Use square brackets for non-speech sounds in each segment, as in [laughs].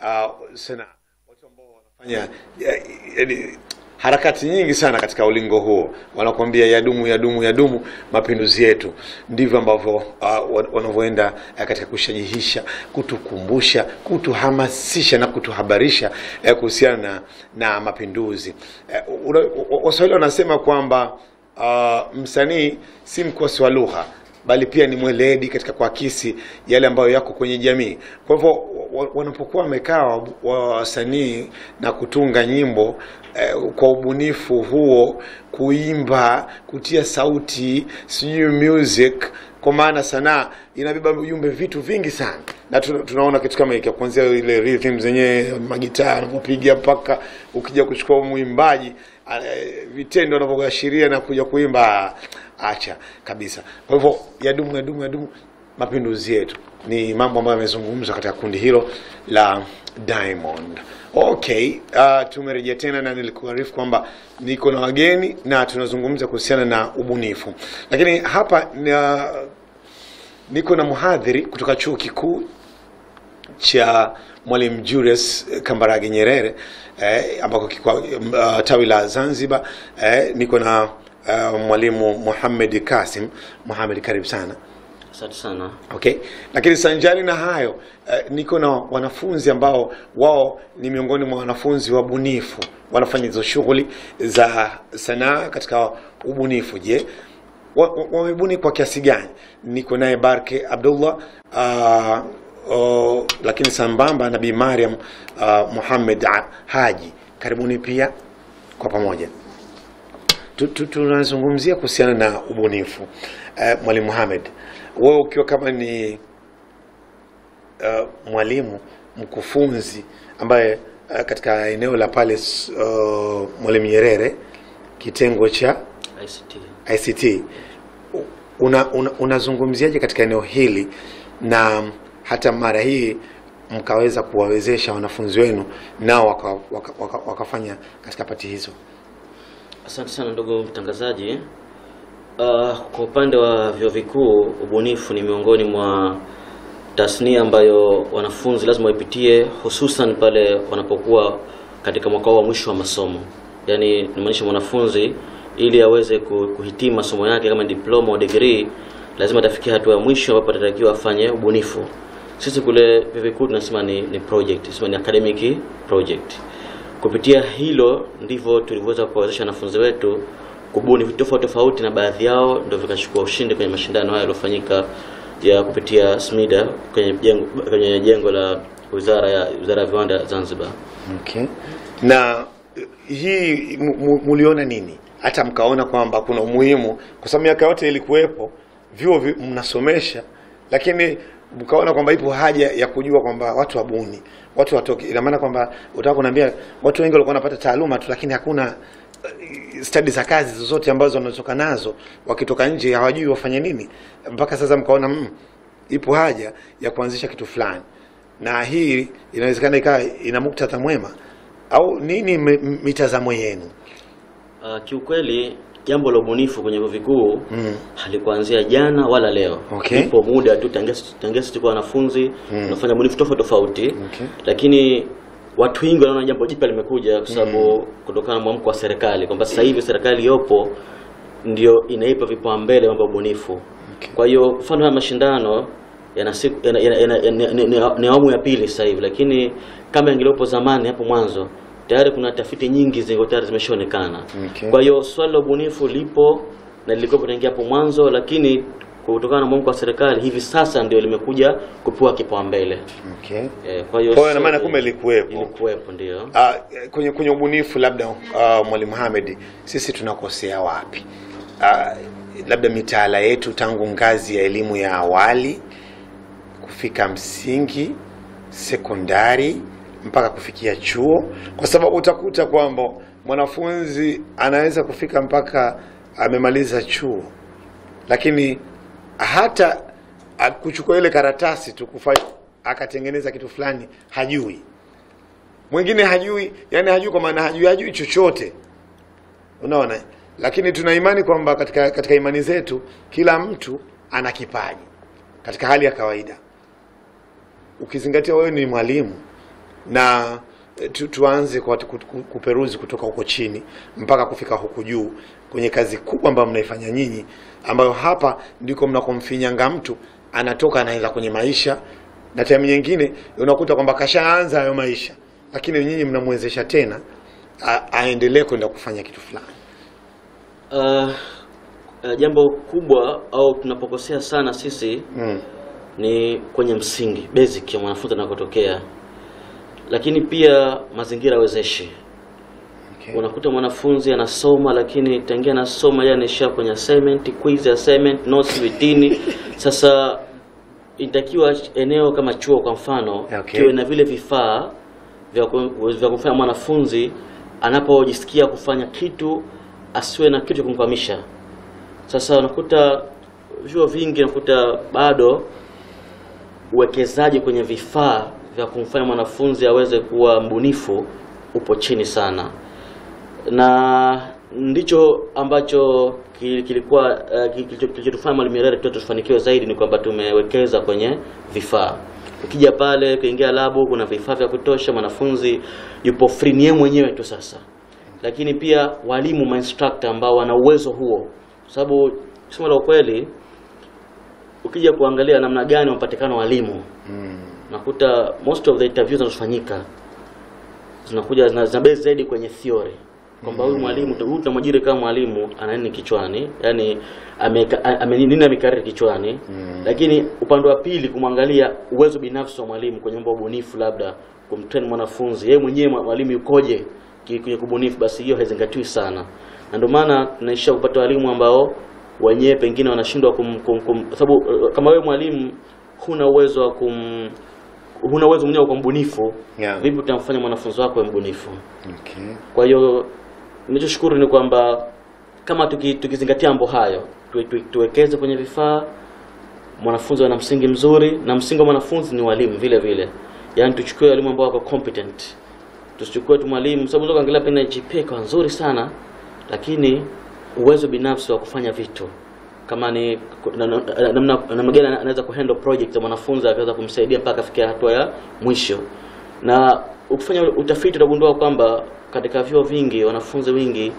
uh, sena watu ambao wanafanya ya- yaani harakati nyingi sana katika ulingo huo. Wanakuambia yadumu yadumu yadumu mapinduzi yetu. Ndivyo ambavyo uh, wanavyoenda uh, katika kushajihisha kutukumbusha kutuhamasisha na kutuhabarisha uh, kuhusiana na, na mapinduzi. Uh, waswahili wanasema kwamba uh, msanii si mkosi wa lugha bali pia ni mweledi katika kuakisi yale ambayo yako kwenye jamii. Kwa hivyo wanapokuwa wamekaa wa- wa- wasanii na kutunga nyimbo eh, kwa ubunifu huo, kuimba, kutia sauti, sijui music, kwa maana sanaa inabeba ujumbe vitu vingi sana, na tunaona kitu kama hiki kuanzia ile rhythm zenyewe magitaa anavyopiga mpaka ukija kuchukua mwimbaji vitendo anavyoashiria na kuja kuimba acha kabisa. Kwa hivyo yadumu yadumu yadumu mapinduzi yetu ni mambo ambayo yamezungumzwa katika kundi hilo la Diamond. Okay, uh, tumerejea tena na nilikuarifu kwamba niko na wageni na tunazungumza kuhusiana na ubunifu, lakini hapa na, niko na mhadhiri kutoka chuo kikuu cha Mwalimu Julius Kambarage Nyerere eh, ambako kiko uh, tawi la Zanzibar eh, niko na uh, mwalimu Muhammad Kasim. Muhammad, karibu sana. Asante sana. Okay, lakini sanjari na hayo eh, niko na wanafunzi ambao wao ni miongoni mwa wanafunzi wabunifu wanafanya hizo shughuli za sanaa katika ubunifu. Je, wamebuni wa- wa- kwa kiasi gani? Niko naye Barke Abdullah uh, uh, lakini sambamba na Bi Mariam uh, Muhammad Haji, karibuni pia kwa pamoja Tu- tu- tunazungumzia kuhusiana na ubunifu uh, mwalimu Muhammad, wewe ukiwa kama ni uh, mwalimu mkufunzi ambaye uh, katika eneo la pale uh, mwalimu Nyerere kitengo cha ICT. ICT una, una, unazungumziaje katika eneo hili na hata mara hii mkaweza kuwawezesha wanafunzi wenu nao waka, waka, waka, wakafanya katika pati hizo? Asante sana ndugu mtangazaji. Uh, kwa upande wa vyuo vikuu ubunifu ni miongoni mwa tasnia ambayo wanafunzi lazima waipitie, hususan pale wanapokuwa katika mwaka wa mwisho wa masomo. Yaani inamaanisha mwanafunzi ili aweze kuhitimu masomo yake kama diploma au degree, lazima atafikia hatua ya mwisho ambapo atatakiwa afanye ubunifu. Sisi kule vyuo vikuu tunasema ni, ni project, tunasema ni academic project. Kupitia hilo ndivyo tulivyoweza kuwawezesha wanafunzi wetu kubuni vitu tofauti tofauti, na baadhi yao ndio vikachukua ushindi kwenye mashindano hayo yaliyofanyika ya kupitia SMIDA kwenye jengo, kwenye jengo la wizara ya wizara ya viwanda Zanzibar. Okay. Na eh, hii mu- mu- muliona nini hata mkaona kwamba kuna umuhimu, kwa sababu miaka yote ilikuwepo vyuo mnasomesha, lakini mkaona kwamba ipo haja ya kujua kwamba watu wabuni, watu watoke. Ina maana kwamba utaka kuniambia watu wengi walikuwa wanapata taaluma tu, lakini hakuna stadi za kazi zozote ambazo wanatoka nazo, wakitoka nje hawajui wafanye nini. Mpaka sasa mkaona mm, ipo haja ya kuanzisha kitu fulani na hii inawezekana ikawa ina muktadha mwema au nini mi- mi- mitazamo yenu? Uh, kiukweli jambo la ubunifu kwenye vyuo vikuu Mm. halikuanzia jana wala leo. Okay. Ipo muda tu tangia sisi tulikuwa wanafunzi tunafanya ubunifu tofauti tofauti. Okay. Lakini watu wengi wanaona jambo jipya limekuja kwa sababu mm. kutokana na mwamko wa serikali kwamba sasa hivi serikali yopo ndio inaipa vipaumbele mambo ya ubunifu. Okay. Kwa hiyo mfano haya mashindano yana siku ni- awamu ya pili sasa hivi, lakini kama ingiliopo zamani hapo mwanzo tayari kuna tafiti nyingi ziko tayari zimeshaonekana. Okay. Kwa hiyo swali la ubunifu lipo na lilikuwa linaingia hapo mwanzo, lakini kutokana na mwamko wa serikali hivi sasa ndio limekuja kupewa kipaumbele. Okay. Eh, kwa hiyo Kwa maana kumbe ilikuwepo. ilikuwepo ndio. Ah, kwenye kwenye ubunifu labda uh, Mwalimu Mohamed, sisi tunakosea wapi? Ah, labda mitaala yetu tangu ngazi ya elimu ya awali kufika msingi, sekondari mpaka kufikia chuo, kwa sababu utakuta kwamba mwanafunzi anaweza kufika mpaka amemaliza chuo, lakini hata kuchukua ile karatasi tu akatengeneza kitu fulani hajui. Mwingine hajui yani hajui kwa maana hajui hajui chochote. Unaona? Lakini tuna imani kwamba katika katika imani zetu kila mtu ana kipaji katika hali ya kawaida. Ukizingatia wewe ni mwalimu na eh, tu, tuanze kwa ku- ku- kuperuzi kutoka huko chini mpaka kufika huku juu kwenye kazi kubwa ambayo mnaifanya nyinyi, ambayo hapa ndiko mnakomfinyanga mtu anatoka anaenda kwenye maisha, na time nyingine unakuta kwamba kashaanza hayo maisha, lakini nyinyi mnamwezesha tena aendelee kwenda kufanya kitu fulani. Uh, uh, jambo kubwa au tunapokosea sana sisi Mm. ni kwenye msingi basic ya mwanafunzi anakotokea, lakini pia mazingira wezeshi. Okay. Unakuta mwanafunzi anasoma lakini tangia anasoma yeye anaishia kwenye assignment, quiz assignment, notes vitini. [laughs] Sasa inatakiwa eneo kama chuo kwa mfano Okay. kiwe na vile vifaa vya kumfanya mwanafunzi anapojisikia kufanya kitu asiwe na kitu cha kumkwamisha. Sasa unakuta vyuo vingi unakuta bado uwekezaji kwenye vifaa vya kumfanya mwanafunzi aweze kuwa mbunifu upo chini sana, na ndicho ambacho ki- kilikuwa uh, kilichotufanya Mwalimu Nyerere tuwe tufanikiwe zaidi ni kwamba tumewekeza kwenye vifaa. Ukija pale kuingia labu, kuna vifaa vya kutosha, mwanafunzi yupo free ni yeye mwenyewe tu sasa, lakini pia walimu ma instructor ambao wana uwezo huo, kwa sababu kusema la ukweli ukija kuangalia namna gani wamepatikana walimu nakuta most of the interviews zinazofanyika zinakuja zina zina base zaidi kwenye theory kwamba huyu mwalimu huyu tunamwajiri kama mwalimu ana nini kichwani, yani ameka- ame nini amekariri kichwani, lakini upande wa pili kumwangalia uwezo binafsi wa mwalimu kwenye mambo ubunifu, labda kumtrain mwanafunzi yeye mwenyewe mwalimu yukoje kwenye kubunifu, basi hiyo haizingatiwi sana, na ndio maana tunaisha kupata walimu ambao wenyewe pengine wanashindwa kum, kum, kum, sababu uh, kama wewe mwalimu huna uwezo wa kum huna uwezo mwenyewe kwa mbunifu Yeah. vipi utamfanya mwanafunzi wako mbunifu? Okay. Kwa hiyo ninachoshukuru ni kwamba kama tuki, tukizingatia mambo hayo tu, tu, tuwekeze kwenye vifaa, mwanafunzi ana msingi mzuri, na msingi wa mwanafunzi ni walimu vile vile, yaani tuchukue walimu ambao wako competent, tusichukue tu mwalimu sababu unaweza kuangalia pengine GPA kwa nzuri sana, lakini uwezo binafsi wa kufanya vitu. Kama ni na- na- namna namna gani anaweza kuhandle project za mwanafunzi akaweza kumsaidia mpaka afikia hatua ya mwisho. Na ukifanya utafiti utagundua kwamba katika vyuo vingi wanafunzi wengi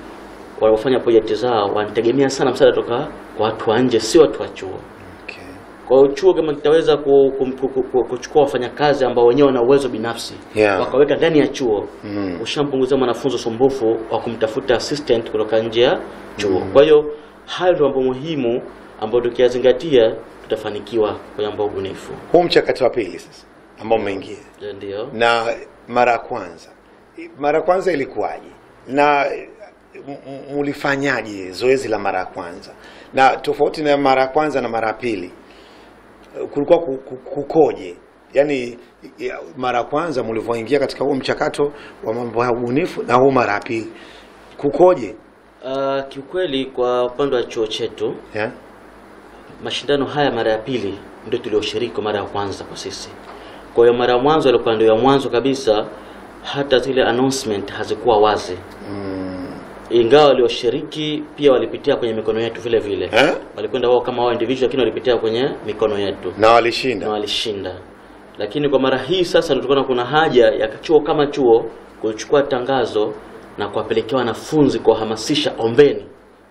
wanaofanya project zao wanategemea sana msaada toka kwa watu wa nje, si watu wa chuo. Okay. Kwa hiyo chuo kama kitaweza ku, ku, ku, ku, ku, kuchukua wafanyakazi ambao wenyewe wana uwezo binafsi Yeah. wakaweka ndani ya chuo Mm. ushampunguzia mwanafunzi usumbufu wa kumtafuta assistant kutoka nje ya chuo. mm. Kwa hiyo hayo ndio mambo muhimu ambayo tukiyazingatia tutafanikiwa kwenye mambo ya ubunifu. Huu mchakato wa pili sasa ambao mmeingia Ndio. na mara ya kwanza, mara ya kwanza ilikuwaje na mulifanyaje zoezi la mara ya kwanza? Na tofauti na mara ya kwanza na mara ya pili, kulikuwa ku- ku- kukoje? Yaani ya- mara ya kwanza mlivyoingia katika huo mchakato wa mambo ya ubunifu na huu mara ya pili kukoje? Uh, kiukweli kwa upande wa chuo chetu Yeah? mashindano haya mara ya pili ndio tulioshiriki kwa mara ya kwanza kwa sisi. Kwa hiyo mara ya mwanzo alikuwa ndio ya mwanzo kabisa, hata zile announcement hazikuwa wazi mm. ingawa walioshiriki pia walipitia kwenye mikono yetu vile vile Eh? walikwenda wao kama wao individual, lakini walipitia kwenye mikono yetu Na walishinda. na walishinda. Lakini kwa mara hii sasa ndio kuna haja ya chuo kama chuo kuchukua tangazo na kuwapelekea wanafunzi kuwahamasisha, ombeni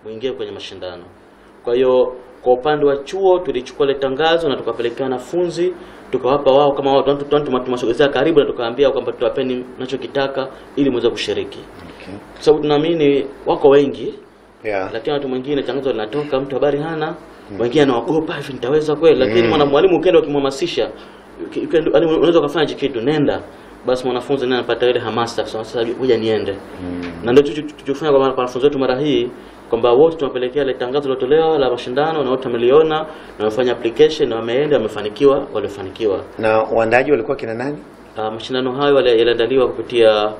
mwingie kwenye mashindano. Kwa hiyo kwa upande wa chuo tulichukua ile tangazo na tukapelekea wanafunzi, tukawapa wao kama wao tumewasogezea karibu na tukawaambia kwamba tutawapeni mnachokitaka ili muweze kushiriki, Okay. kwa sababu tunaamini wako wengi Yeah. lakini watu mwingine tangazo linatoka, mtu habari hana, mm. wengine anaogopa hivi, nitaweza kweli? Lakini mwana mwalimu ukienda ukimhamasisha, uki- uki- unaweza ukafanya kitu, nenda basi, mwanafunzi naye anapata ile hamasa kusema sasa, ngoja niende. Mm. Na ndio tulicho- tulichofanya kwa wanafunzi wetu mara hii kwamba wote tunapelekea ile tangazo lilotolewa la mashindano na wote wameliona na wamefanya application na wameenda, wamefanikiwa, waliofanikiwa. Na waandaji walikuwa kina nani? Uh, mashindano hayo yaliandaliwa kupitia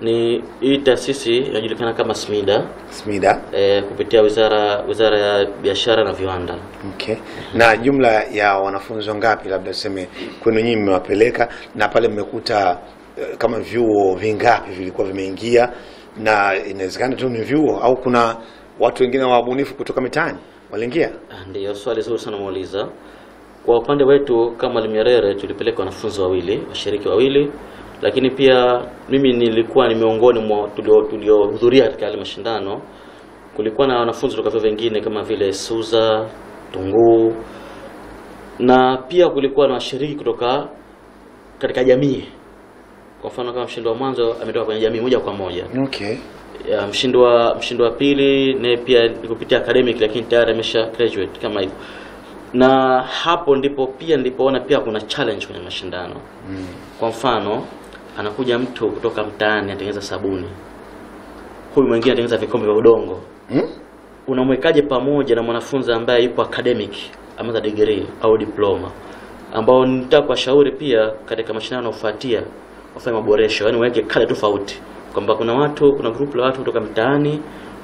ni hii taasisi inajulikana kama SMIDA Smida. E, kupitia wizara wizara ya biashara na viwanda. Okay. Na jumla ya wanafunzi wangapi labda tuseme kwenu nyinyi mmewapeleka na pale mmekuta eh, kama vyuo vingapi vilikuwa vimeingia na inawezekana tu ni vyuo au kuna watu wengine wa wabunifu kutoka mitaani waliingia? Ndio, swali zuri sana muuliza. Kwa upande wetu kama Mwalimu Nyerere tulipeleka wanafunzi wawili, washiriki wawili, lakini pia mimi nilikuwa ni miongoni mwa tuliohudhuria katika yale mashindano. Kulikuwa na wanafunzi kutoka vyuo vingine kama vile Suza, Tunguu na pia kulikuwa na washiriki kutoka katika jamii. Kwa mfano kama mshindi wa mwanzo ametoka kwenye jamii moja kwa moja. Okay. Ya, mshindi wa mshindi wa pili naye pia ni kupitia academic lakini tayari amesha graduate kama hivyo. Na hapo ndipo pia nilipoona pia kuna challenge kwenye mashindano. mm. Kwa mfano anakuja mtu kutoka mtaani anatengeneza sabuni. Huyu mwingine anatengeneza vikombe vya udongo. mm? Unamwekaje pamoja na mwanafunzi ambaye yupo academic ameza degree au diploma ambao nitakuwashauri pia katika mashindano yanayofuatia wafanye maboresho, yani waweke kale tofauti, kwamba kuna watu, kuna group la watu kutoka mtaani,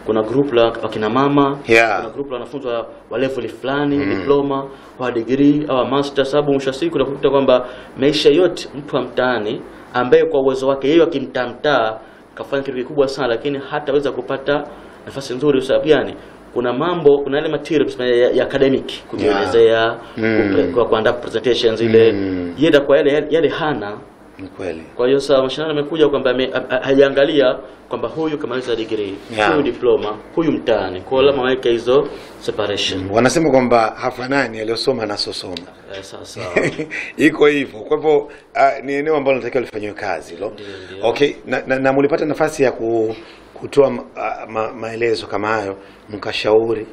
kuna group la wakina mama, Yeah. kuna group la wanafunzi wa, wa level fulani mm. diploma wa degree au master, sababu mwisho siku unakuta kwamba maisha yote mtu wa mtaani ambaye kwa uwezo wake yeye akimtamtaa kafanya kitu kikubwa sana, lakini hataweza kupata nafasi nzuri. Kwa sababu gani? Kuna mambo, kuna yale material tuseme ya, ya academic kujielezea, yeah. Mm. kwa kuandaa presentations ile Mm. yeye kwa yale yale hana Ni kweli. kwa hiyo sasa mashindano yamekuja kwamba hajaangalia kwamba huyu kamaliza degree, Yeah. huyu diploma, huyu mtaani. Kwa hiyo lazima waweke hizo separation. Mm. Wanasema kwamba hafanani aliyosoma na sosoma. Eh, sawa. [laughs] iko hivyo. Kwa hivyo uh, ni eneo ambalo natakiwa lifanyiwe kazi hilo. Ndio, ndio. Okay, na, na, na mulipata nafasi ya ku, kutoa ma, ma, maelezo kama hayo mkashauri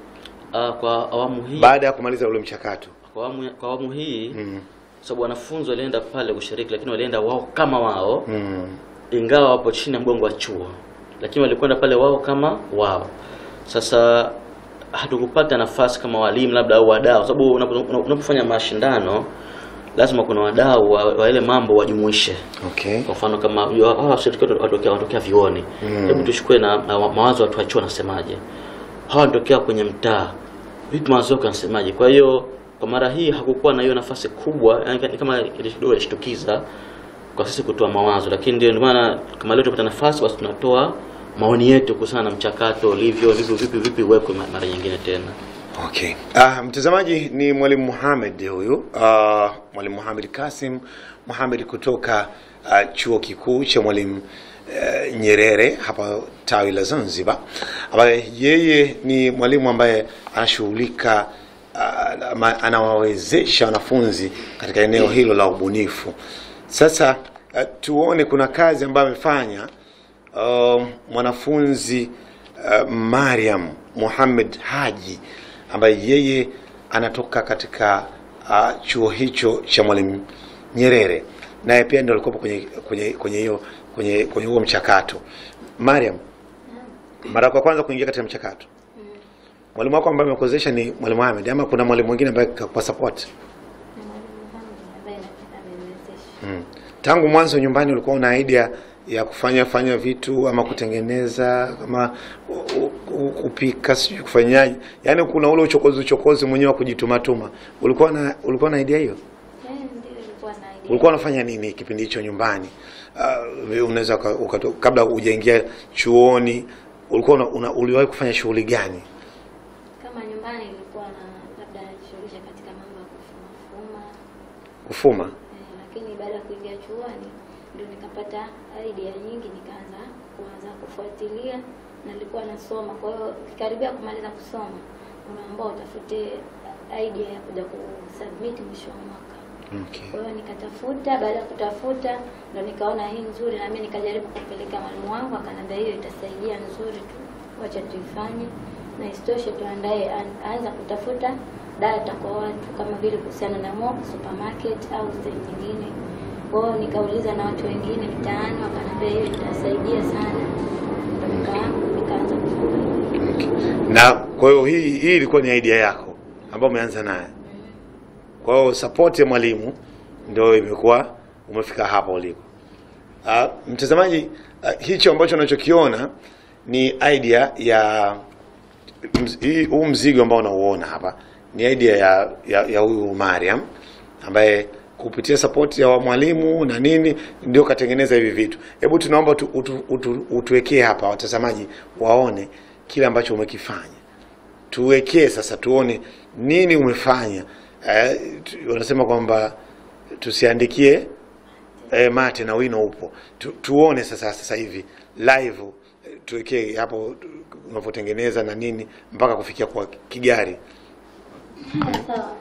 Ah, kwa awamu hii baada ya kumaliza ule mchakato. kwa awamu, kwa awamu hii Mm. Sababu wanafunzi walienda pale kushiriki, lakini walienda wao kama wao Mm. ingawa wapo chini ya mgongo wa chuo, lakini walikwenda pale wao kama wao. Sasa hatukupata nafasi kama walimu labda au wadau, sababu unapofanya mashindano lazima kuna wadau wa, wa ile mambo wajumuishe. Okay. Kwa mfano kama hawa washiriki watokea watokea vioni, hebu tuchukue na, na mawazo watu wa chuo wanasemaje, hawa wanatokea kwenye mtaa, vipi mawazo yako yanasemaje? Kwa hiyo kwa mara hii hakukuwa na hiyo nafasi kubwa, yani ni kama kidogo ilishtukiza kwa sisi kutoa mawazo, lakini ndio maana kama leo tupata nafasi, basi tunatoa maoni yetu kuhusiana na mchakato ulivyo, vipi vipi vipi uwekwe mara nyingine tena. Okay. Ah, mtazamaji ni Mwalimu Muhammad huyu. Ah, Mwalimu Muhammad Kasim Muhammad kutoka ah, Chuo Kikuu cha Mwalimu eh, Nyerere hapa tawi la Zanzibar, ambaye yeye ni mwalimu ambaye anashughulika anawawezesha wanafunzi katika eneo hilo la ubunifu. Sasa uh, tuone kuna kazi ambayo amefanya uh, mwanafunzi uh, Mariam Muhammad Haji ambaye yeye anatoka katika uh, chuo hicho cha Mwalimu Nyerere, naye pia ndio alikuwa kwenye kwenye kwenye hiyo kwenye kwenye huo mchakato. Mariam, mara kwa kwanza kuingia katika mchakato, mwalimu wako ambaye amekuwezesha ni mwalimu Ahmed ama kuna mwalimu mwingine ambaye kwa support? Mm. Tangu mwanzo nyumbani ulikuwa una idea ya kufanya fanya vitu ama kutengeneza u- kupika sijui kufanyaje, yaani kuna ule uchokozi uchokozi mwenyewe wa kujitumatuma. Ulikuwa na ulikuwa na idea hiyo? Ulikuwa unafanya nini kipindi hicho nyumbani? Uh, unaweza kabla hujaingia chuoni ulikuwa uliwahi kufanya shughuli gani? Kama nyumbani nilikuwa na labda najishughulisha katika mambo ya kufumafuma Kufuma? lakini baada ya kuingia chuoni ndio nikapata idea nyingi, nikaanza kuanza kufuatilia na nilikuwa nasoma. Kwa hiyo kikaribia kumaliza kusoma, unaambao utafute idea ya kuja kusubmit mwisho wa mwaka. Okay. Kwa hiyo nikatafuta, baada ya kutafuta ndo nikaona hii nzuri, na mimi nikajaribu kupeleka mwalimu wangu, akaniambia hiyo itasaidia nzuri tu, wacha tuifanye, na isitoshe tuandae, an- anza kutafuta data kwa watu kama vile kuhusiana na mo supermarket au sehemu nyingine. Kwa hiyo nikauliza na watu wengine mtaani, wakaniambia hiyo itasaidia sana, nikaanza kufanya Na kwa hiyo hii hii ilikuwa ni idea yako ambayo umeanza nayo. Kwa hiyo support ya mwalimu ndio imekuwa umefika hapa ulipo. Uh, mtazamaji, uh, hicho ambacho unachokiona ni idea ya huu mzigo ambao unauona hapa ni idea ya ya, ya huyu Mariam ambaye kupitia support ya wa mwalimu na nini ndio katengeneza hivi vitu. Hebu tunaomba tu, utu, utu, utuwekee hapa watazamaji waone kile ambacho umekifanya. Tuwekee sasa tuone nini umefanya. Eh, wanasema kwamba tusiandikie eh, mate na wino upo. Tu, tuone sasa sasa hivi live tuwekee hapo unavyotengeneza na nini mpaka kufikia kwa kigari Haya.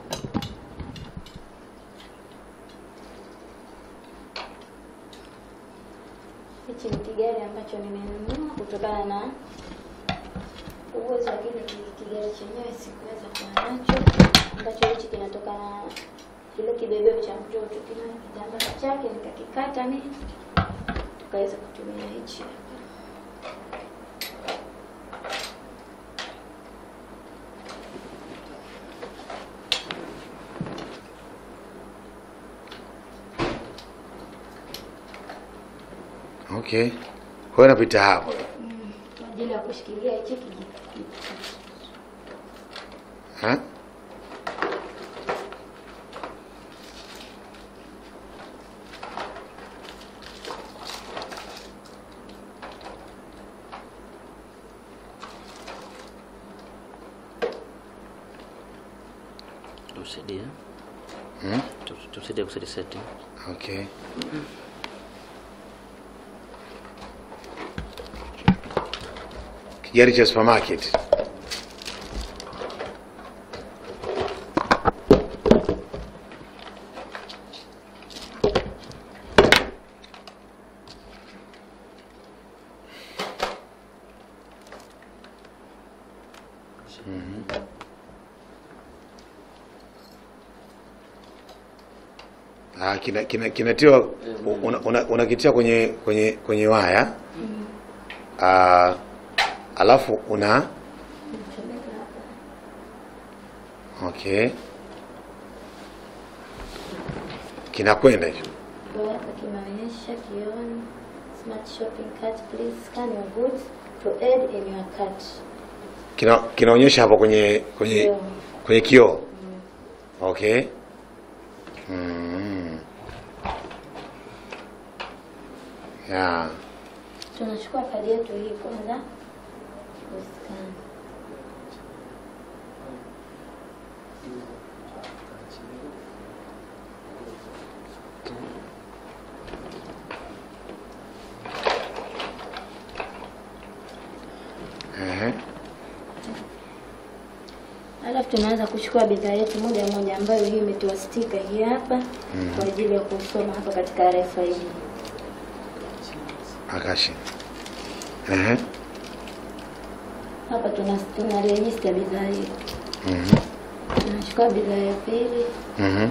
Hichi ni kigari ambacho nimenunua kutokana na uwezo lakini kigari chenyewe sikuweza kuwa nacho, ambacho hichi kinatokana na kile kibebeo cha mtoto, kina kitambaa chake nikakikata mimi, tukaweza kutumia hichi okay kwa hiyo napita hapo kwa ajili ya kushikilia hichi kijiti. ha? Tumsaidie. Hmm? Kuset cha supermarket. Ah, kina, kina, kinatiwa unakitia una, una kwenye kwenye kwenye waya. Mm -hmm. ah, alafu una okay. Kinakwenda hivyo kinaonyesha kina hapo kwenye kwenye kwenye kioo. Okay mm. yeah. Tunachukua kadi yetu hii kwanza kuscan. Ehe. Alafu tunaanza kuchukua bidhaa yetu moja moja ambayo hii imetiwa stika hii hapa mm. kwa ajili ya kusoma hapa katika RFID. Akashi. Ehe. Hapa tuna tuna register bidhaa hii. Mhm. Tunachukua bidhaa ya pili, Mhm.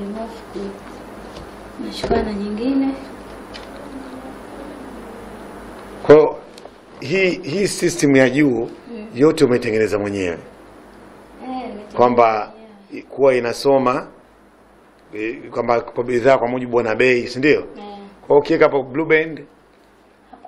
remove. Tunachukua na nyingine. Kwa hii hii system ya juu yote umetengeneza mwenyewe. Eh, kwamba kuwa inasoma eh, kwamba kwa bidhaa kwa mujibu wa na bei, si ndio? Eh, Kwa hiyo ukiweka hapo Blue Band,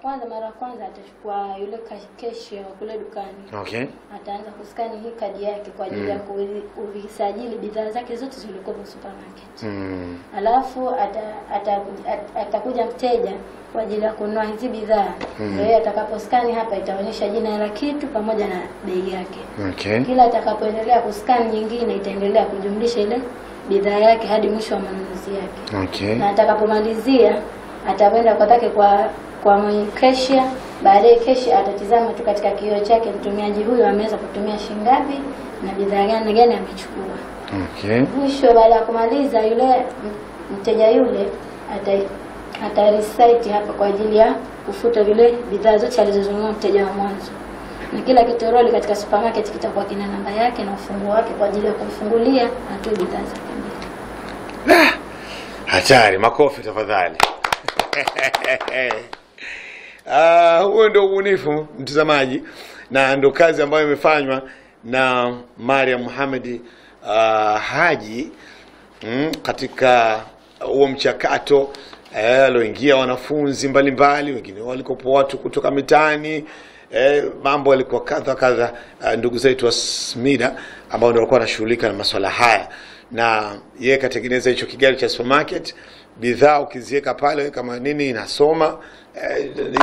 kwanza mara ya kwanza atachukua yule keshi wa kule dukani. okay. Ataanza kuskani hii kadi yake kwa ajili ya mm. kuvisajili bidhaa zake zote zilikuwa supermarket. Mm. Alafu ata- ata- ata atakuja mteja kwa ajili ya kununua hizi bidhaa. mm. Yeye atakaposkani hapa itaonyesha jina la kitu pamoja na bei yake. Okay. Kila atakapoendelea kuskani nyingine itaendelea kujumlisha ile bidhaa yake hadi mwisho wa manunuzi yake. Okay. Na atakapomalizia atakwenda kwa kwa kwa mwenye kesha. Baadaye kesha atatizama tu katika kioo chake mtumiaji huyu ameweza kutumia shilingi ngapi na bidhaa gani gani amechukua. Okay. Mwisho baada ya kumaliza yule mteja yule ata ata recite hapa kwa ajili ya kufuta vile bidhaa zote alizozunua mteja wa mwanzo. Na kila kitoroli katika supermarket kitakuwa kina namba yake na ufunguo wake kwa ajili ya kumfungulia na tu bidhaa zake mbili. Hatari, makofi tafadhali. [laughs] Ah, huo ndio ubunifu mtazamaji, na ndio kazi ambayo imefanywa na Maria Muhammad uh, Haji mm, katika huo mchakato eh, alioingia wanafunzi mbalimbali, wengine walikopo watu kutoka mitaani eh, mambo yalikuwa kadha kadha. Uh, ndugu zetu wa SMIDA ambao ndio walikuwa wanashughulika na masuala haya, na yeye katengeneza hicho kigari cha supermarket bidhaa ukiziweka pale kama nini inasoma eh,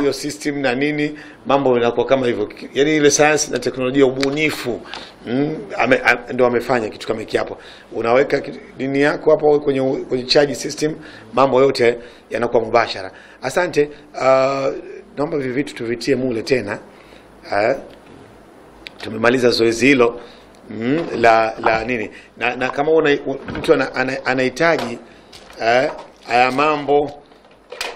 hiyo system na nini mambo yanakuwa kama hivyo. Yani ile sayansi na teknolojia ubunifu mm, ame, ame, ndo amefanya kitu kama hiki hapo. Unaweka dini yako hapo kwenye kwenye charge system mambo yote yanakuwa mubashara. Asante. Uh, naomba hivi vitu tuvitie mule tena. Uh, tumemaliza zoezi hilo mm, la la nini. Na, na kama una, mtu ana- ana- ana eh, haya mambo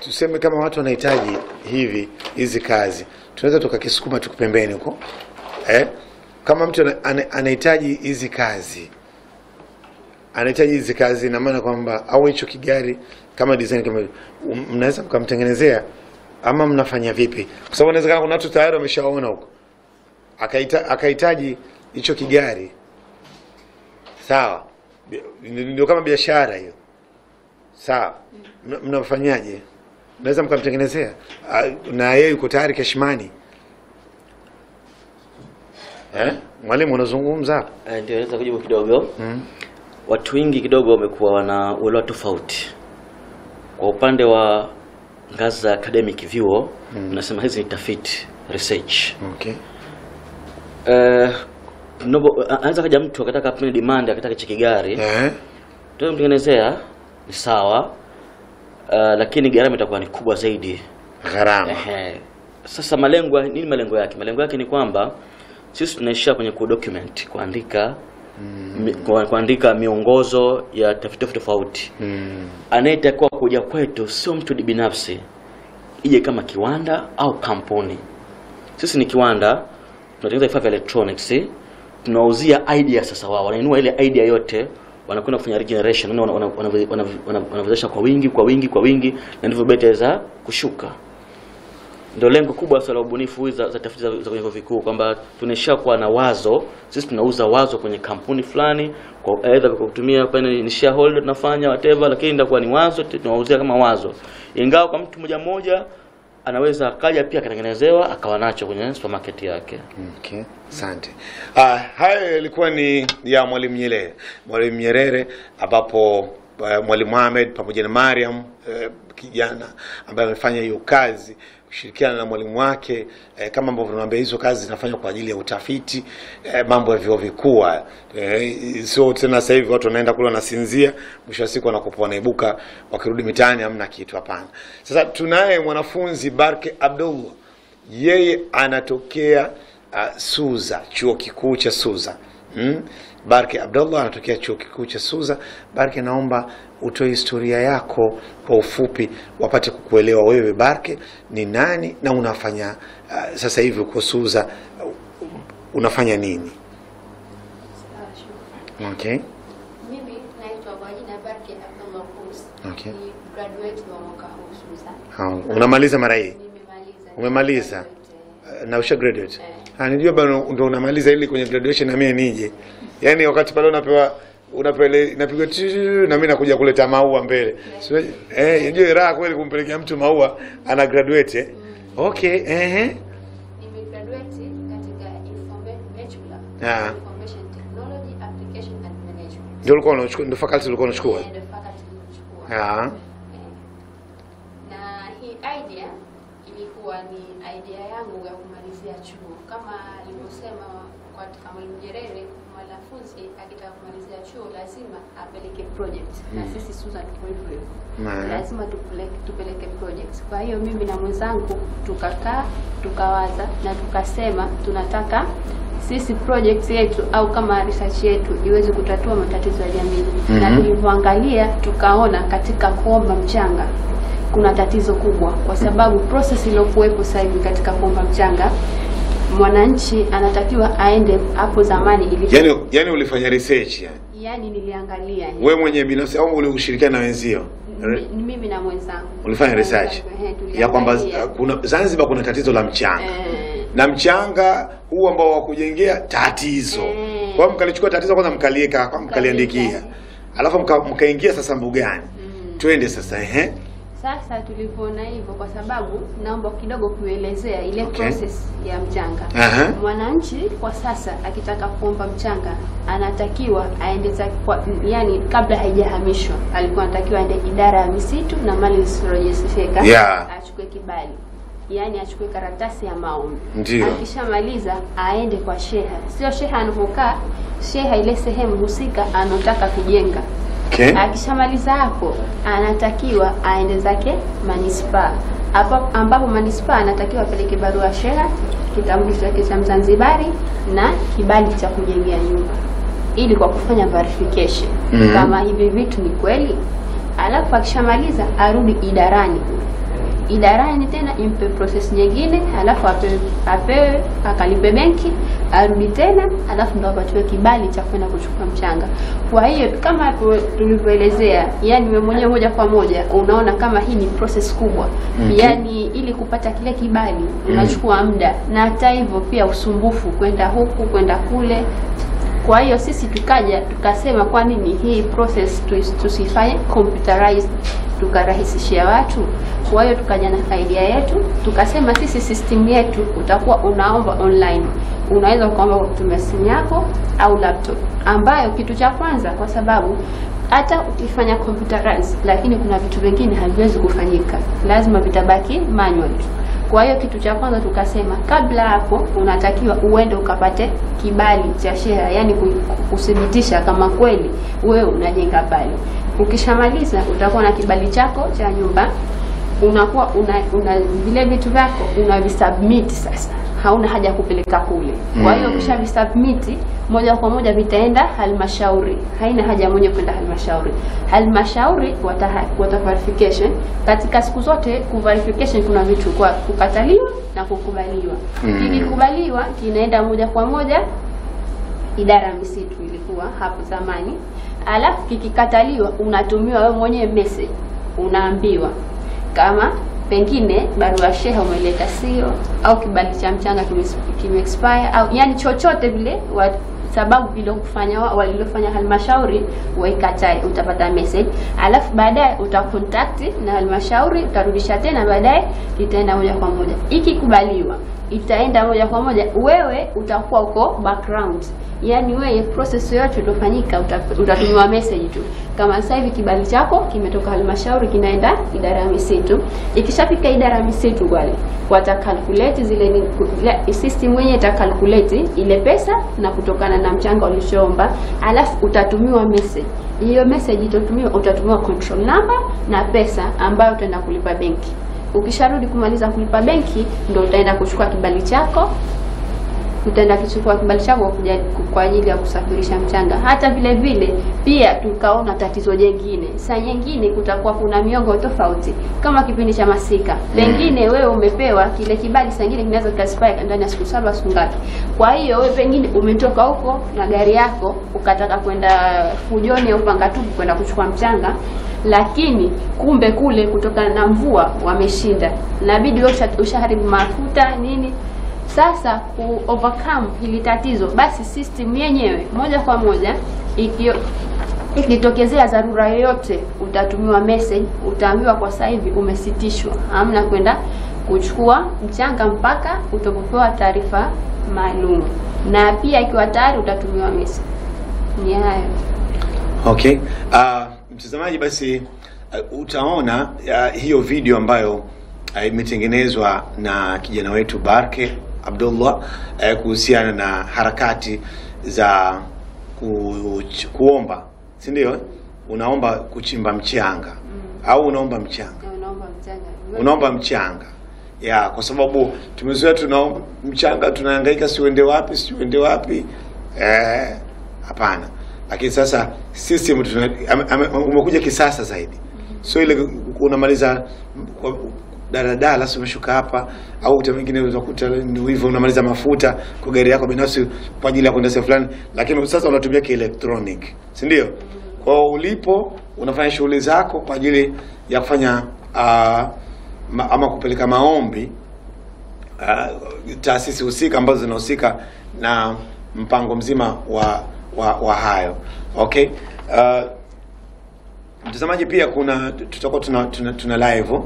tuseme kama watu wanahitaji hivi hizi kazi tunaweza tukakisukuma tukupembeni huko eh? kama mtu ana- ana- anahitaji hizi kazi anahitaji hizi kazi na maana kwamba au hicho kigari kama design kama um, mnaweza mkamtengenezea ama mnafanya vipi? Kwa sababu inawezekana kuna watu tayari wameshaona huko. Akahitaji hicho kigari. Sawa. Ndio kama biashara hiyo. Sawa. Mna- mnafanyaje mnaweza mkamtengenezea. Ah, na yeye yuko tayari keshimani eh? mwalimu unazungumza hapo Eh, ndio naweza kujibu kidogo. Mm. watu wengi kidogo wamekuwa wana uelewa tofauti. Kwa upande wa ngazi za academic vyuo nasema hizi ni tafiti research. Okay. eh, nobo- anza kaja mtu akataka demand akataka cheki gari. Eh? Tutamtengenezea ni sawa uh, lakini gharama itakuwa ni kubwa zaidi gharama Ehe. Sasa malengo nini malengo yake? Malengo yake ni kwamba sisi tunaishia kwenye kudocument, kuandika Mm. mi, kuandika miongozo ya tafiti tofauti tofauti. mm. Anayetakiwa kuja kwetu sio mtu binafsi, ije kama kiwanda au kampuni. Sisi ni kiwanda, tunatengeneza vifaa vya electronics, tunauzia idea. Sasa wao wanainua ile idea yote wanakwenda kufanya regeneration, yani wana- wana- wana- wana- wana- kwa wingi kwa wingi kwa wingi, na ndivyo bei itaweza kushuka. Ndio lengo kubwa sasa la ubunifu hizi za, za tafiti za, za vyuo vikuu kwamba tunaishia kuwa na wazo sisi tunauza wazo kwenye kampuni fulani kwa aidha kwa kutumia pale ni shareholder tunafanya whatever lakini ndio kuwa ni wazo tunawauzia kama wazo. Ingawa kwa mtu mmoja mmoja anaweza akaja pia akatengenezewa akawa nacho kwenye supermarket yake Okay, asante. Ah, hayo yalikuwa ni ya Mwalimu Nyerere, Mwalimu Nyerere ambapo uh, Mwalimu Ahmed pamoja na Mariam uh, kijana ambaye amefanya hiyo kazi kushirikiana na mwalimu wake eh, kama ambavyo tunaambia hizo kazi zinafanywa kwa ajili ya utafiti eh, mambo ya vyuo vikuu eh, sio tena sasa hivi watu wanaenda kule wanasinzia, mwisho wa siku wanakopa wanaibuka wakirudi mitaani hamna kitu. Hapana. Sasa tunaye mwanafunzi Barke Abdullah yeye anatokea uh, Suza, chuo kikuu cha Suza. Mm? Barke Abdullah anatokea chuo kikuu cha Suza. Barke, naomba utoe historia yako kwa ufupi, wapate kukuelewa wewe Barke ni nani na unafanya uh, sasa hivi uko Suza uh, unafanya nini? Okay. Mimi naitwa kwa jina Barke Abdul Mahfuz. Okay. Ni graduate wa mwaka huu Suza. Ha, unamaliza mara hii Nimemaliza. Umemaliza? Na usha graduate Eh. Ha, nijua bado ndo unamaliza ili kwenye graduation na mimi nije, yaani wakati pale unapewa unapewa ile inapigwa tu na mimi nakuja kuleta maua mbele, sio eh, ndio raha kweli kumpelekea mtu maua ana graduate eh? Okay, eh eh. Nimegraduate katika Bachelor Ah. Information Technology Application and Management. ndio ulikuwa unachukua, ndio faculty ulikuwa unachukua Eh, ndio faculty nilichukua. ah, Eh. Na hii idea ilikuwa ni idea yangu ya kumalizia chuo, kama alivyosema kwa Mwalimu Nyerere, mwanafunzi akitaka kumalizia chuo lazima apeleke project, na sisi SUZA tuko hivyo. Hivyo lazima tupeleke, tupeleke project. Kwa hiyo mimi na mwenzangu tukakaa tukawaza na tukasema tunataka sisi project yetu au kama research yetu iweze kutatua matatizo ya jamii. Na tulivyoangalia tukaona katika kuomba mchanga kuna tatizo kubwa, kwa sababu process iliyokuwepo sasa hivi katika kuomba mchanga, mwananchi anatakiwa aende hapo zamani ili yani yani ulifanya research yani yani, niliangalia hivi. wewe mwenyewe binafsi au ulishirikiana na wenzio? Ni mimi na mwenzangu Ulifanya research ya kwamba uh, kuna Zanzibar kuna tatizo la mchanga Eh, na mchanga huu ambao wa kujengea tatizo. e. Kwa hiyo mkalichukua tatizo kwanza mkalieka mkaliandikia, alafu mkaingia mka- sasa mbugani. mm. Twende sasa, ehe, Sasa tulivyoona hivyo, kwa sababu naomba kidogo kuelezea ile Okay. process ya mchanga. uh -huh. Mwananchi kwa sasa akitaka kuomba mchanga anatakiwa aende kwa, yani kabla haijahamishwa alikuwa anatakiwa aende idara ya misitu na mali zisizorejesheka Yeah. achukue kibali, yaani achukue karatasi ya maombi. Ndio. Akishamaliza aende kwa sheha, sio sheha anapokaa, sheha ile sehemu husika anataka kujenga Okay. Akishamaliza hapo anatakiwa aende zake manispaa, hapo ambapo manispaa anatakiwa apeleke barua shera, sheha, kitambulisho chake cha Mzanzibari na kibali cha kujengea nyumba, ili kwa kufanya verification mm -hmm. kama hivi vitu ni kweli. Alafu akishamaliza arudi idarani idarani tena impe process nyingine, alafu apewe, apewe akalipe benki, arudi tena, alafu ndo apatiwe kibali cha kwenda kuchukua mchanga. Kwa hiyo kama tulivyoelezea, yani wewe mwenyewe moja kwa moja unaona kama hii ni process kubwa Okay. yani ili kupata kile kibali unachukua muda, na hata hivyo pia usumbufu kwenda huku kwenda kule. Kwa hiyo sisi tukaja tukasema, kwa nini hii process tusifanye computerized tukarahisishia watu. Kwa hiyo tukaja na idea yetu, tukasema sisi system yetu utakuwa unaomba online, unaweza ukaomba kwa kutumia simu yako au laptop, ambayo kitu cha kwanza, kwa sababu hata ukifanya computerized, lakini kuna vitu vingine haviwezi kufanyika, lazima vitabaki manual. Kwa hiyo kitu cha kwanza tukasema, kabla hapo unatakiwa uende ukapate kibali cha sheha, yani ku- kuthibitisha kama kweli wewe unajenga pale. Ukishamaliza utakuwa na kibali chako cha nyumba, unakuwa una, una vile vitu vyako unavisubmit sasa hauna haja ya kupeleka kule. Kwa hiyo ukisha submit moja kwa moja vitaenda halmashauri, haina haja mwenye kwenda halmashauri. Halmashauri wata, wata verification. Katika siku zote ku verification kuna vitu kwa kukataliwa na kukubaliwa. Mm. Kikikubaliwa kinaenda moja kwa moja idara ya misitu ilikuwa hapo zamani, alafu kikikataliwa unatumiwa wewe mwenyewe message, unaambiwa kama pengine barua shehe umeleta sio, au kibali cha mchanga kime, expire au yani chochote vile wa, sababu vile kufanya walilofanya halmashauri waikatae, utapata message, alafu baadaye utakontakti na halmashauri, utarudisha tena, baadaye itaenda moja kwa moja. Ikikubaliwa itaenda moja kwa moja, wewe utakuwa uko background, yaani wewe process yoyote iliyofanyika utatumiwa message tu. Kama sasa hivi kibali chako kimetoka halmashauri kinaenda idara ya misitu, ikishafika idara ya misitu wale watakalkulate zile ni- system wenyewe itakalkulate ile pesa na kutokana na mchanga ulichoomba, alafu utatumiwa message. Hiyo message itatumiwa, utatumiwa control number na pesa ambayo utaenda kulipa benki. Ukisharudi kumaliza kulipa benki, ndio utaenda kuchukua kibali chako utaenda kuchukua kibali chako kwa ajili ya kusafirisha mchanga. Hata vile vile pia tukaona tatizo jengine, saa nyingine kutakuwa kuna miongo tofauti, kama kipindi cha masika, pengine wewe umepewa kile kibali, saa nyingine kinaweza kikaspire ndani ya siku saba, siku ngapi. Kwa hiyo wewe pengine umetoka huko na gari yako ukataka kwenda Fujoni au Pangatubu kwenda kuchukua mchanga, lakini kumbe kule kutokana na mvua wameshinda, inabidi wewe ushaharibu mafuta nini sasa ku overcome hili tatizo, basi system yenyewe moja kwa moja ikio ikitokezea dharura yoyote, utatumiwa message, utaambiwa kwa sasa hivi umesitishwa, hamna kwenda kuchukua mchanga mpaka utapopewa taarifa maalum, na pia ikiwa tayari utatumiwa message. Ni hayo. Okay. Uh, mtazamaji basi uh, utaona uh, hiyo video ambayo uh, imetengenezwa na kijana wetu Barke Abdullah eh, kuhusiana na harakati za ku, kuomba si ndio? Unaomba kuchimba mchanga mm. au unaomba mchanga? Unaomba mchanga. Unaomba mchanga ya kwa sababu tumezoea tunaomba mchanga, tunahangaika, si uende wapi, si uende wapi. Eh, hapana. Lakini sasa system tuna, umekuja kisasa zaidi, so ile unamaliza kwa daladala, si umeshuka hapa, au hata mwingine unakuta ndio hivyo, unamaliza mafuta kwa gari yako binafsi kwa ajili ya kwenda sehemu fulani, lakini sasa unatumia kielektroniki, si ndio? Kwa ulipo unafanya shughuli zako kwa ajili ya kufanya uh, ma, ama kupeleka maombi uh, taasisi husika ambazo zinahusika na mpango mzima wa wa, wa hayo okay. Uh, Mtazamaji, pia kuna tutakuwa tuna, tuna, tuna live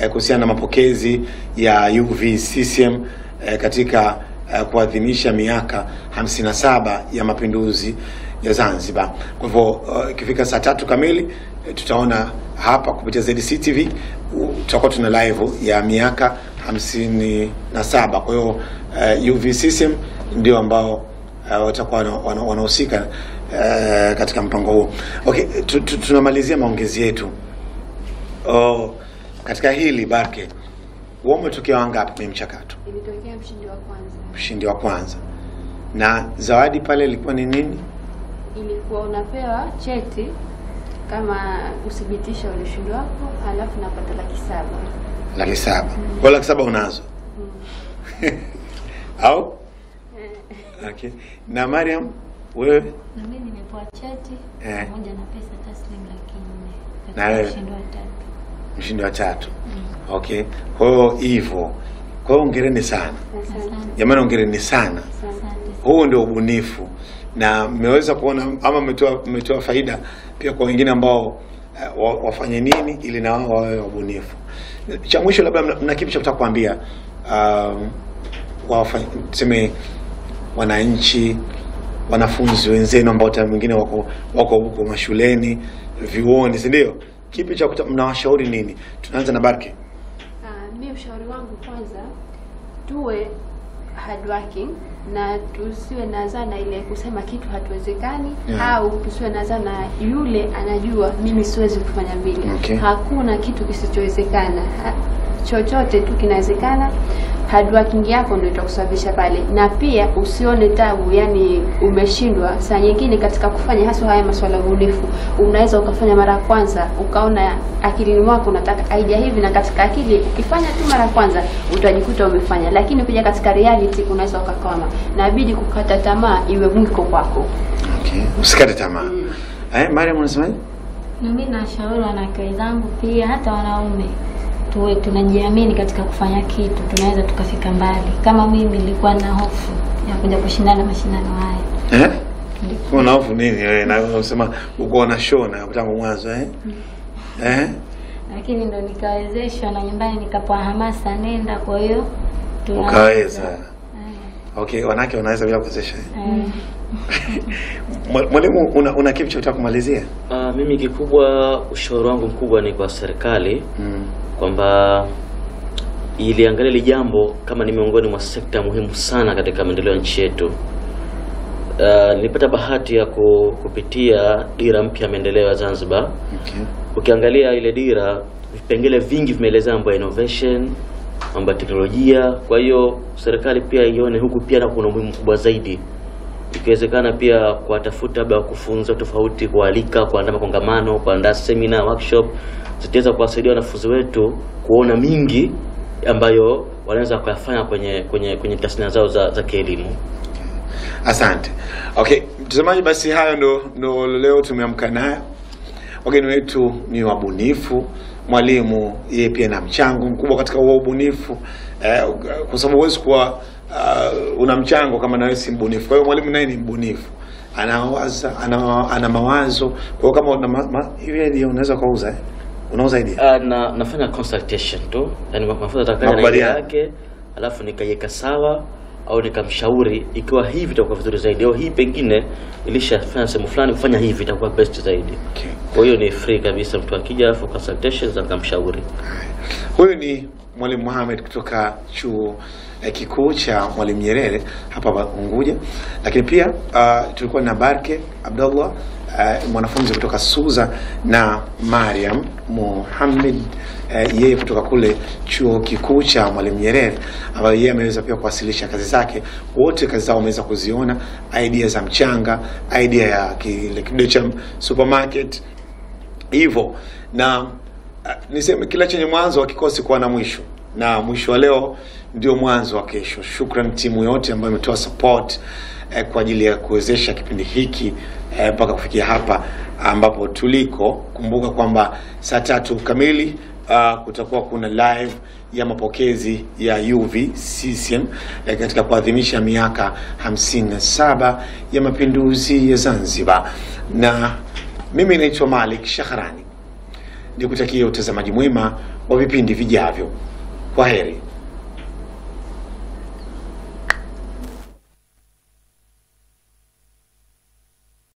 eh, kuhusiana na mapokezi ya UVCCM eh, katika eh, kuadhimisha miaka 57 ya mapinduzi ya Zanzibar. Kwa hivyo uh, ikifika saa tatu kamili eh, tutaona hapa kupitia ZCTV uh, tutakuwa tuna live ya miaka 57. Kwa hiyo uh, UVCCM ndio ambao uh, watakuwa wana- wana- wanahusika uh, katika mpango huo. Okay, tu- tu- tunamalizia maongezi yetu. Oh, katika hili Barke, wewe umetokea wangapi kwenye mchakato? Ilitokea mshindi wa kwanza, Mshindi wa kwanza, na zawadi pale ilikuwa ni nini? ilikuwa unapewa cheti kama uthibitisha ushindi wako, halafu napata laki saba. Laki saba. mm. Kwa laki saba unazo mm. [laughs] au? Okay. Na Mariam, wewe Na mimi nimepoa cheti Eh. pamoja na pesa taslim laki nne Na wewe? ushindi wa tatu. mshindi wa tatu. Okay, kwa hiyo hivyo, kwa hiyo ongereni sana jamani, ongereni sana. Huu ndio ubunifu, na mmeweza kuona ama mmetoa mmetoa faida pia kwa wengine ambao uh, wa- wafanye nini ili na wao wawe wabunifu. Cha mwisho, labda mna, kipi cha kutaka kuambia um, wafanye tuseme wananchi, wanafunzi wenzenu ambao tayari mwingine wako wako huko mashuleni, vyuoni, si ndio? Kipi cha mnawashauri nini? Tunaanza na Barke. Uh, mi ushauri wangu kwanza, tuwe hardworking na tusiwe na zana ile kusema kitu hatuwezekani Yeah. au tusiwe na zana yule anajua mimi siwezi kufanya vile. Okay. Hakuna kitu kisichowezekana, chochote tu kinawezekana. Hardworking yako ndio itakusababisha pale, na pia usione tabu, yani umeshindwa. Saa nyingine katika kufanya hasa haya masuala ya ubunifu, unaweza ukafanya mara ya kwanza ukaona akilini mwako unataka idea hivi, na katika akili ukifanya tu mara ya kwanza utajikuta umefanya, lakini ukija katika reality unaweza ukakwama. Nabidi kukata tamaa iwe mwiko kwako. Okay. Usikate tamaa. Mm. Eh, Mariam unasemaje? Na mimi nashauri wanawake wenzangu pia hata wanaume tuwe tunajiamini katika kufanya kitu, tunaweza tukafika mbali. Kama mimi nilikuwa na hofu ya kuja kushindana mashindano haya. Eh? Una hofu nini wewe? Na unasema uko na show na tangu mwanzo eh? Eh? Lakini ndo nikawezeshwa na nyumbani nikapoa hamasa nenda, kwa hiyo Ukaweza. Okay, wanawake wanaweza bila kuwezesha. eh? [laughs] Mwa- Mwalimu una, una kipi cha kutaka kumalizia? Uh, mimi kikubwa ushauri wangu mkubwa ni kwa serikali Mm. kwamba iliangalia hili jambo kama ni miongoni mwa sekta muhimu sana katika maendeleo ya nchi yetu. Uh, nilipata bahati ya ku, kupitia dira mpya ya maendeleo ya Zanzibar. Okay. Ukiangalia ile dira, vipengele vingi vimeelezea mambo ya innovation, mambo ya teknolojia. Kwa hiyo serikali pia ione huku pia na kuna umuhimu mkubwa zaidi, ikiwezekana pia kuwatafuta labda kufunza tofauti, kualika, kuandaa makongamano, kuandaa seminar, workshop zitaweza kuwasaidia wanafunzi wetu kuona mingi ambayo wanaweza kuyafanya kwenye kwenye kwenye tasnia zao za, za kielimu. Asante. Okay, mtazamaji, basi hayo ndo, ndo leo tumeamka nayo. Wageni wetu ni wabunifu. Mwalimu yeye pia na mchango mkubwa katika huo ubunifu eh, kwa sababu huwezi kuwa uh, una mchango kama nawe si mbunifu. Kwa hiyo mwalimu naye ni mbunifu, anawaza ana, ana mawazo. Kwa hiyo kama una ma, ma, hivi idea unaweza kuuza eh? unauza idea Uh, na nafanya consultation tu, yani mafunzo atakaja na idea Makubaliano. yake, alafu nikaiweka sawa au nikamshauri ikiwa hivi itakuwa vizuri zaidi, au hii pengine ilishafanya sehemu fulani, kufanya hivi itakuwa best zaidi. okay. Kwa hiyo ni free kabisa, mtu akija for consultations akamshauri. Huyu ni Mwalimu Mohamed kutoka chuo kikuu cha Mwalimu Nyerere hapa Unguja, lakini pia uh, tulikuwa na Barke Abdullah uh, mwanafunzi kutoka Suza na Mariam Mohamed uh, yeye kutoka kule chuo kikuu cha Mwalimu Nyerere, ambayo yeye ameweza pia kuwasilisha kazi zake. Wote kazi zao wameweza kuziona, idea za mchanga, idea ya kile kidogo cha supermarket. Hivyo na uh, niseme kila chenye mwanzo hakikosi kuwa na mwisho, na mwisho wa leo ndio mwanzo wa kesho. Shukran timu yote ambayo imetoa support eh, kwa ajili ya kuwezesha kipindi hiki mpaka eh, mpaka kufikia hapa ambapo tuliko. Kumbuka kwamba saa tatu kamili uh, kutakuwa kuna live ya mapokezi ya UVCCM eh, katika kuadhimisha miaka 57 ya mapinduzi ya Zanzibar, na mimi naitwa Malik Shahrani. nikutakie utazamaji mwema wa vipindi vijavyo. Kwa heri.